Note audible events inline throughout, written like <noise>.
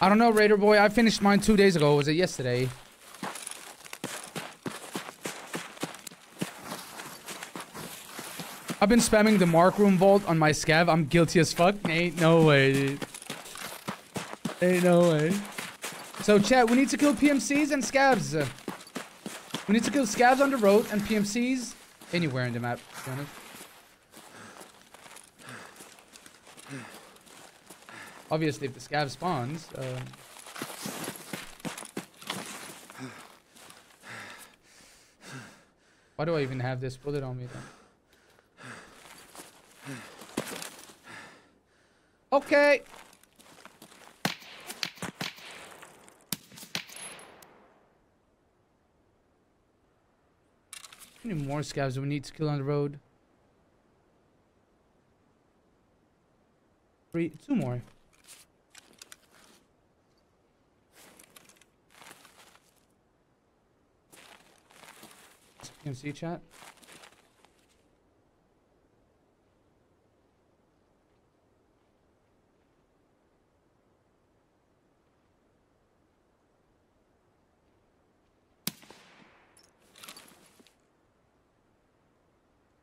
I don't know, Raider boy. I finished mine two days ago. Was it yesterday? I've been spamming the Mark Room Vault on my scav. I'm guilty as fuck. Ain't no way, dude. Ain't no way. So, chat, we need to kill PMCs and scavs. We need to kill scavs on the road and PMCs anywhere in the map, Obviously, if the scav spawns, uh, Why do I even have this bullet on me then? Okay. How many more scavs do we need to kill on the road? Three, two more. Can see chat.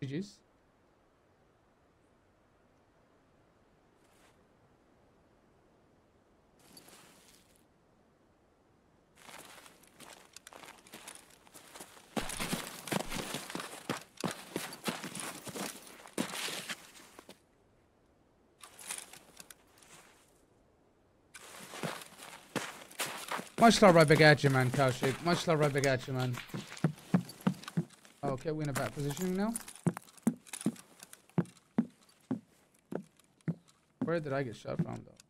GG's. Much love right back at you, man, Kaushik. Much love right back at you, man. Okay, we're in a bad positioning now. Where did I get shot from, though?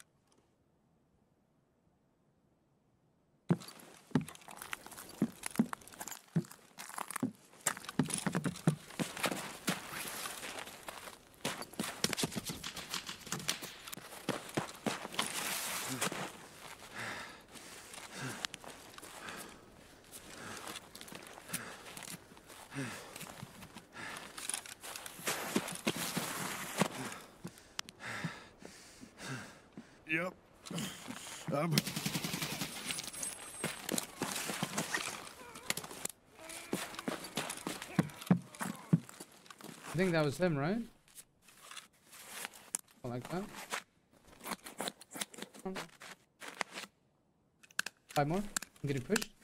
Yep. Um, I think that was him, right? I like that. Five more. I'm getting pushed.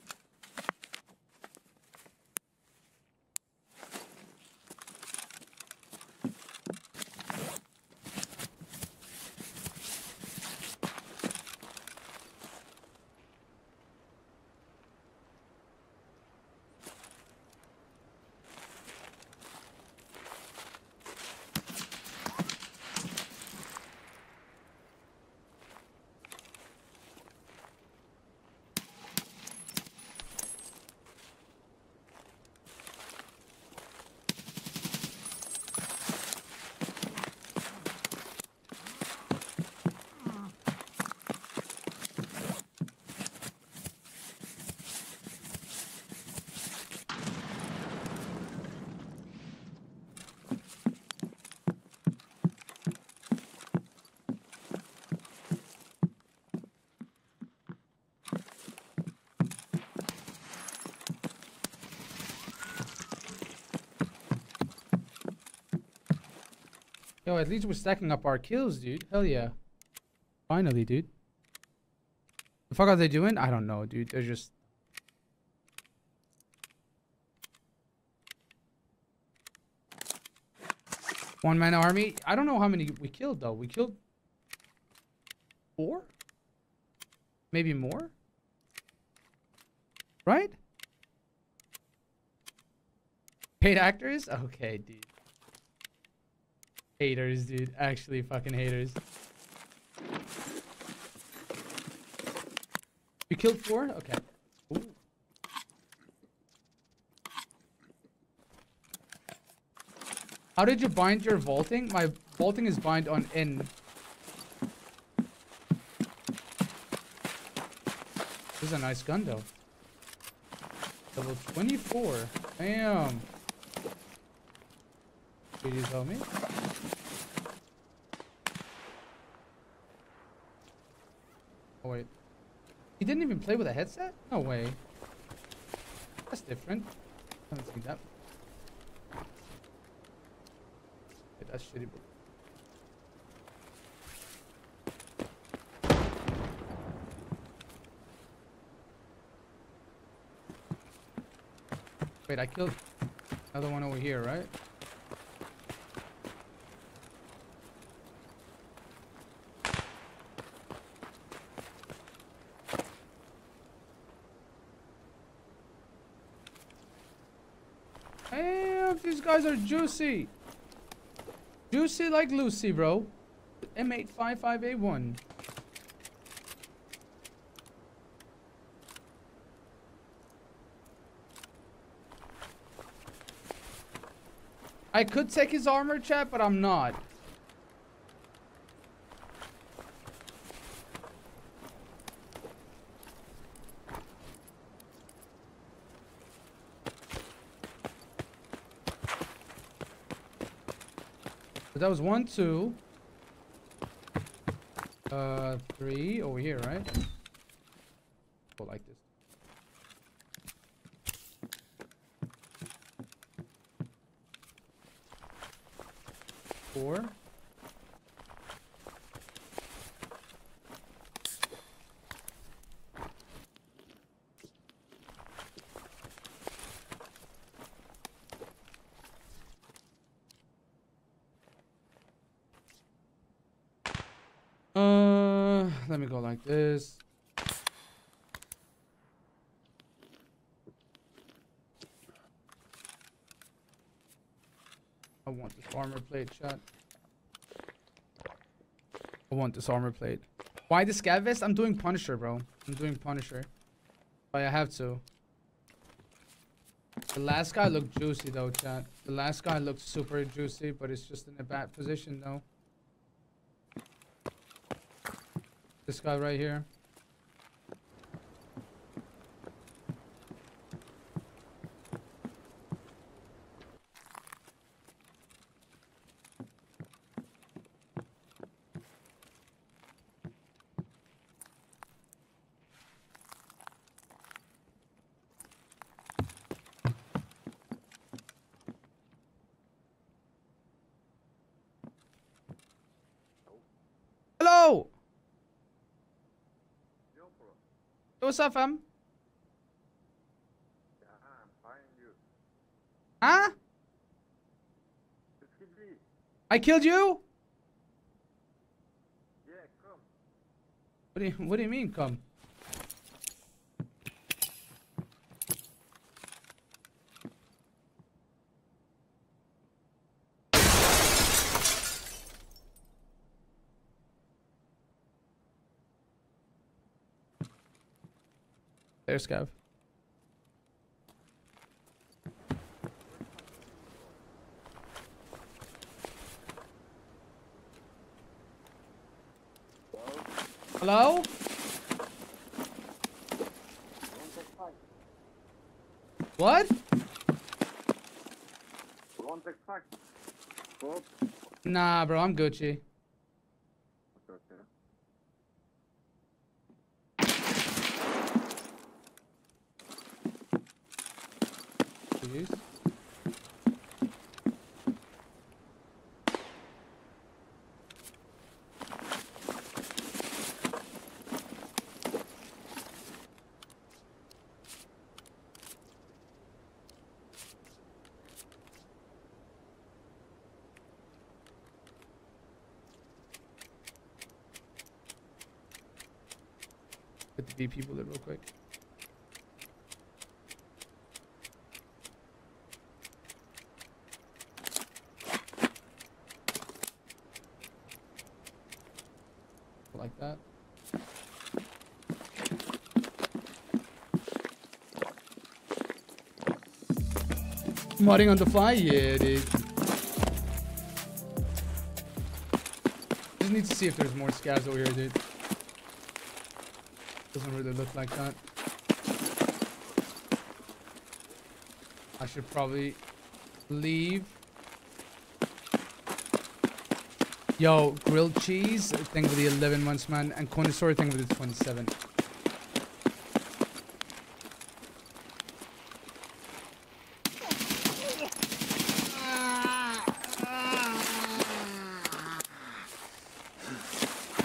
Yo, at least we're stacking up our kills, dude. Hell yeah. Finally, dude. The fuck are they doing? I don't know, dude. They're just... One man army. I don't know how many we killed though. We killed four? Maybe more? Right? Paid actors? Okay, dude. Haters, dude. Actually fucking haters. You killed four? Okay. Ooh. How did you bind your vaulting? My vaulting is bind on N. This is a nice gun though. Level 24. Damn. Did you tell me? Oh wait. He didn't even play with a headset? No way. That's different. I haven't seen that. That's shitty. Wait, I killed another one over here, right? Damn, these guys are juicy. Juicy like Lucy, bro. M855A1. I could take his armor chat, but I'm not. That was one, two. Uh, three over here, right? Go like this. Four. Uh, let me go like this. I want this armor plate shot. I want this armor plate. Why the scav vest? I'm doing Punisher, bro. I'm doing Punisher. But I have to. The last guy looked juicy though, chat. The last guy looked super juicy, but it's just in a bad position though. This guy right here. Hello! Yo, bro. Hey, What's up, fam? Yeah, I'm finding you. Huh? I killed you? Yeah, come. What do you What do you mean, come? There's Scav. Hello? What? Nah, bro, I'm Gucci. Jeez. Put the B people there real quick. Like that. Modding on the fly? Yeah, dude. Just need to see if there's more scavs over here, dude. Doesn't really look like that. I should probably leave. Yo, grilled cheese, thing with the 11 months, man, and connoisseur thing with the 27.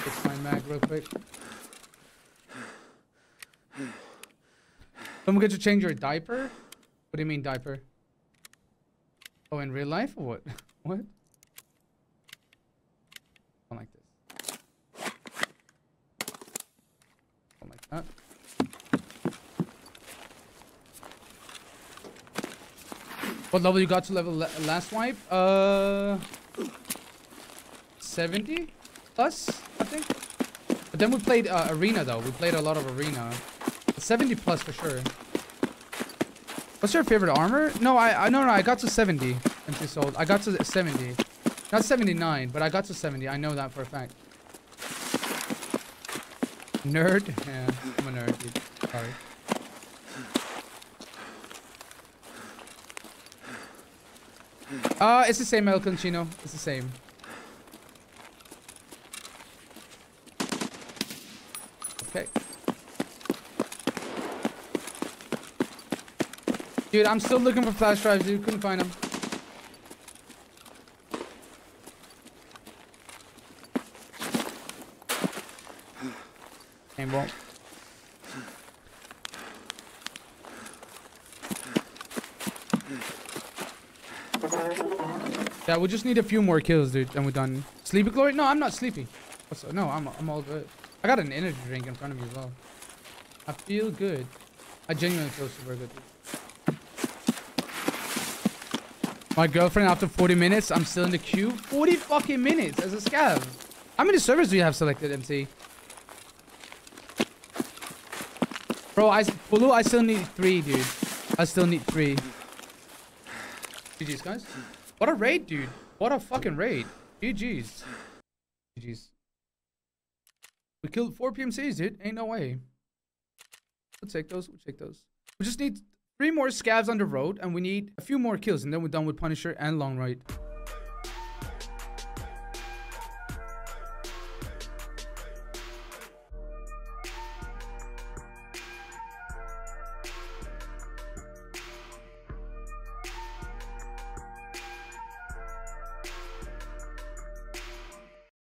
Fix my mag real quick. Someone get to change your diaper? What do you mean diaper? Oh, in real life or what? <laughs> what? Like this. Like that. What level you got to level last wipe? Uh, 70 plus, I think. But then we played uh, arena though. We played a lot of arena. 70 plus for sure. What's your favorite armor? No, I, I no no I got to 70. Empty sold. I got to 70. Not 79, but I got to 70. I know that for a fact. Nerd? <laughs> Yeah, I'm a nerd, dude. Sorry. Uh, it's the same El Conchino. It's the same. Okay. Dude, I'm still looking for flash drives, dude. Couldn't find them. Aimball. Yeah, we just need a few more kills, dude, and we're done. Sleepy glory? No, I'm not sleepy. What's? No, I'm I'm all good. I got an energy drink in front of me as well. I feel good. I genuinely feel super good. Dude. My girlfriend after 40 minutes, I'm still in the queue. 40 fucking minutes as a scav. How many servers do you have selected, MC? Bro, I Pulu, I still need three, dude. I still need three. GG's, guys. What a raid, dude. What a fucking raid. GG's. GG's. We killed four PMCs, dude. Ain't no way. We'll take those. We'll take those. We just need three more scavs on the road, and we need a few more kills, and then we're done with Punisher and Long Road.